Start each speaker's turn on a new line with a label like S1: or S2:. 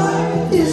S1: heart is